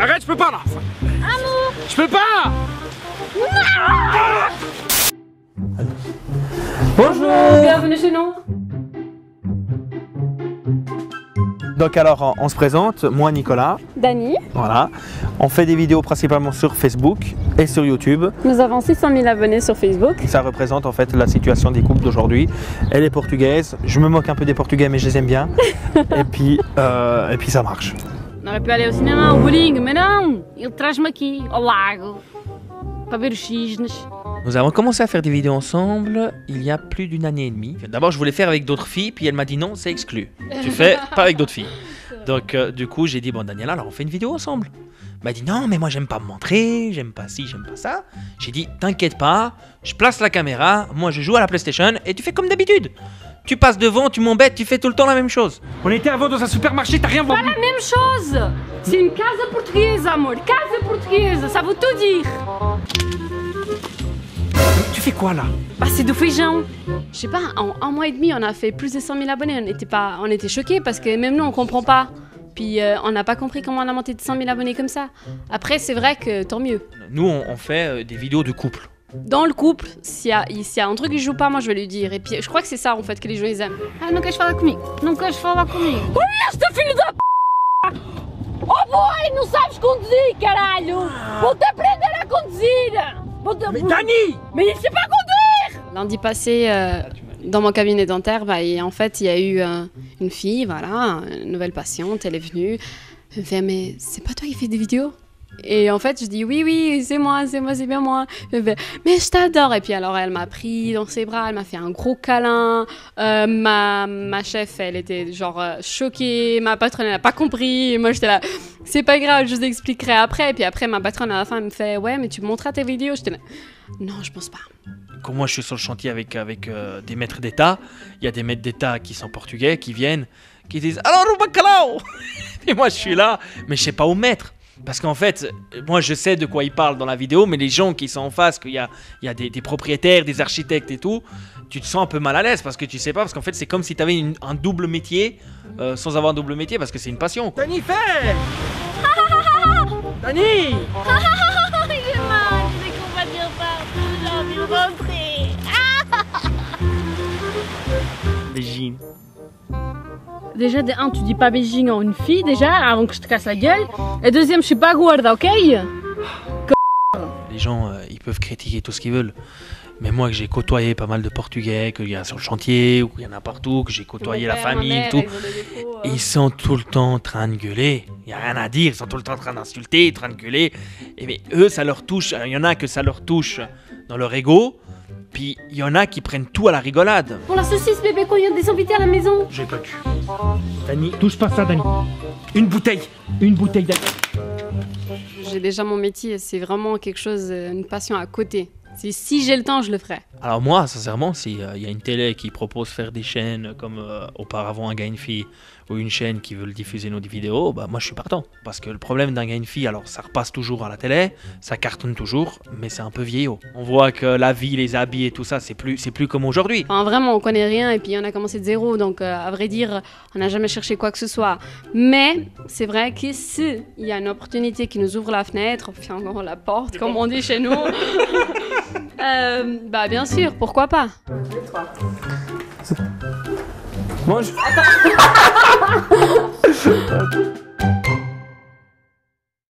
Arrête, je peux pas là Je peux pas Bonjour Bienvenue chez nous Donc alors, on se présente, moi Nicolas, Dani, voilà. On fait des vidéos principalement sur Facebook et sur YouTube. nous avons 600 000 abonnés sur Facebook. Ça représente en fait la situation des couples d'aujourd'hui. Elle est portugaise, je me moque un peu des portugais mais je les aime bien. et, puis, euh, et puis ça marche. On aurait pu aller au cinéma, au bowling, mais non Il traz-me aqui, ao lago, para ver os cisnes. Nous avons commencé à faire des vidéos ensemble il y a plus d'une année et demie. D'abord, je voulais faire avec d'autres filles, puis elle m'a dit non, c'est exclu. Tu fais pas avec d'autres filles. Donc, euh, du coup, j'ai dit bon, Daniela, alors on fait une vidéo ensemble. Elle m'a dit non, mais moi j'aime pas me montrer, j'aime pas ci, j'aime pas ça. J'ai dit t'inquiète pas, je place la caméra, moi je joue à la PlayStation et tu fais comme d'habitude. Tu passes devant, tu m'embêtes, tu fais tout le temps la même chose. On était avant dans un supermarché, t'as rien vendu La même chose C'est une casa portuguesa, amor, casa portuguesa, ça veut tout dire Tu fais quoi là? Bah c'est du feijão Je sais pas, en un mois et demi, on a fait plus de 100 000 abonnés, on était, pas, on était choqués parce que même nous, on comprend pas. Puis euh, on n'a pas compris comment on a monté de 100 000 abonnés comme ça. Après, c'est vrai que tant mieux. Nous, on, on fait euh, des vidéos de couple. Dans le couple, s'il y, y a un truc qui joue pas, moi je vais lui dire. Et puis je crois que c'est ça en fait que les gens ils aiment. Ah, não queres falar comigo? Não queres falar comigo? Olha este filho da p! Oh boy, não sabes conduzir, caralho! Vou-te aprender a conduzir! Vou-te... Mais Dani Mais il sait pas conduire Lundi passé, euh, dans mon cabinet dentaire, bah, et en fait, il y a eu euh, une fille, voilà, une nouvelle patiente, elle est venue. Elle me fait, mais c'est pas toi qui fais des vidéos? Et en fait, je dis, oui, oui, c'est moi, c'est moi, c'est bien moi. Mais je t'adore. Et puis alors, elle m'a pris dans ses bras, elle m'a fait un gros câlin. Euh, ma, ma chef, elle était genre euh, choquée. Ma patronne, elle n'a pas compris. Et moi, j'étais là, c'est pas grave, je vous expliquerai après. Et puis après, ma patronne, à la fin, elle me fait, ouais, mais tu montreras tes vidéos. J'étais là, non, je pense pas. Quand moi je suis sur le chantier avec, avec euh, des maîtres d'État, il y a des maîtres d'État qui sont portugais, qui viennent, qui disent Alors o bacalhau Et moi je suis là, mais je sais pas où mettre. Parce qu'en fait, moi je sais de quoi ils parlent dans la vidéo, mais les gens qui sont en face, qu'il y a, il y a des, des propriétaires, des architectes et tout, tu te sens un peu mal à l'aise parce que tu sais pas, parce qu'en fait c'est comme si tu avais un double métier euh, sans avoir un double métier parce que c'est une passion. quoi. Dani, fais Dani J'ai mal, je sais qu'on va dire partout, j'ai envie de rentrer. Beijinho. Déjà, de un, tu dis pas beijinho à une fille, déjà, avant que je te casse la gueule. Et deuxième, je suis pas gorda, ok? Les gens, euh, ils peuvent critiquer tout ce qu'ils veulent. Mais moi, que j'ai côtoyé pas mal de Portugais, qu'il y a sur le chantier, ou qu'il y en a partout, que j'ai côtoyé la famille, tout, ils sont tout le temps en train de gueuler. Il n'y a rien à dire, ils sont tout le temps en train d'insulter, en train de gueuler. Et mais eux, ça leur touche. Il y en a que ça leur touche dans leur ego. Puis il y en a qui prennent tout à la rigolade. Pour la saucisse, bébé, quand il y a des invités à la maison. J'ai pas pu. Dani, touche pas ça, Dani. Une bouteille Une bouteille, Dani. J'ai déjà mon métier, c'est vraiment quelque chose, une passion à côté. Si, si j'ai le temps, je le ferai. Alors moi, sincèrement, s'il y a une télé qui propose faire des chaînes comme euh, auparavant un gars une fille ou une chaîne qui veut diffuser nos vidéos, bah moi je suis partant. Parce que le problème d'un gars une fille, alors ça repasse toujours à la télé, ça cartonne toujours, mais c'est un peu vieillot. On voit que la vie, les habits et tout ça, c'est plus, c'est plus comme aujourd'hui. Enfin, vraiment, on connaît rien et puis on a commencé de zéro, donc euh, à vrai dire, on n'a jamais cherché quoi que ce soit. Mais c'est vrai que si il y a une opportunité qui nous ouvre la fenêtre, enfin la porte, comme on dit chez nous, euh, bah bien sûr, pourquoi pas? Bonjour